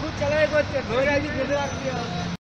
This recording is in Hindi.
खुद चला एक बार तो गुजरात किया